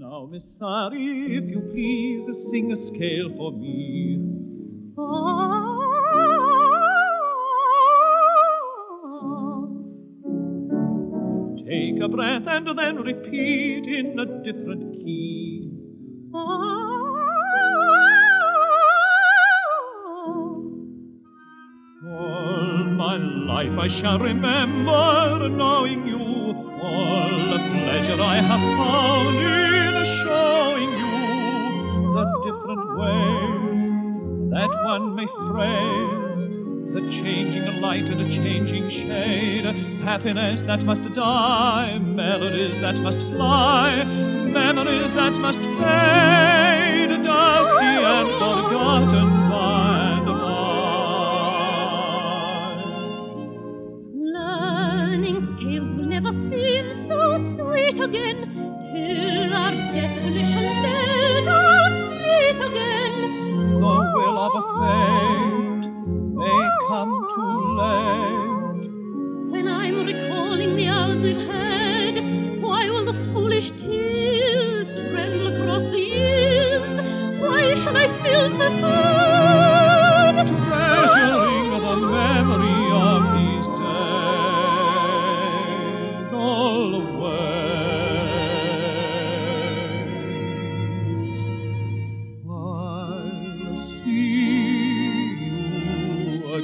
Now, Miss Sari, if you please, sing a scale for me. Ah. Take a breath and then repeat in a different key. All my life I shall remember knowing you, all the pleasure I have found in that one may phrase the changing light and the changing shade, happiness that must die, melodies that must fly, memories that must fade,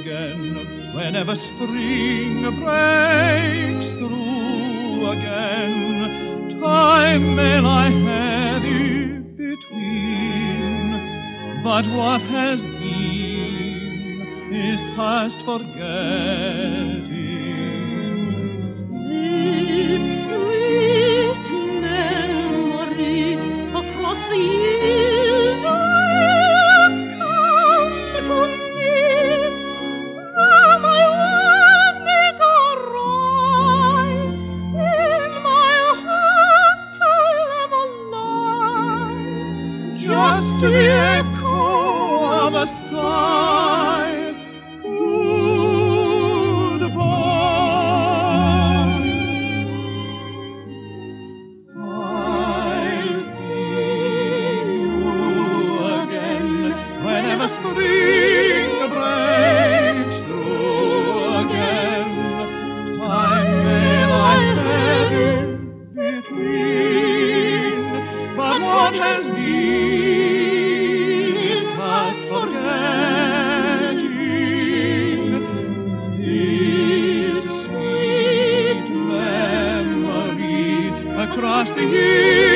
again whenever spring breaks through again. Time may lie heavy between, but what has been is past forgetting. Just the echo of a sigh. What has been is past forgetting. This sweet memory across the years.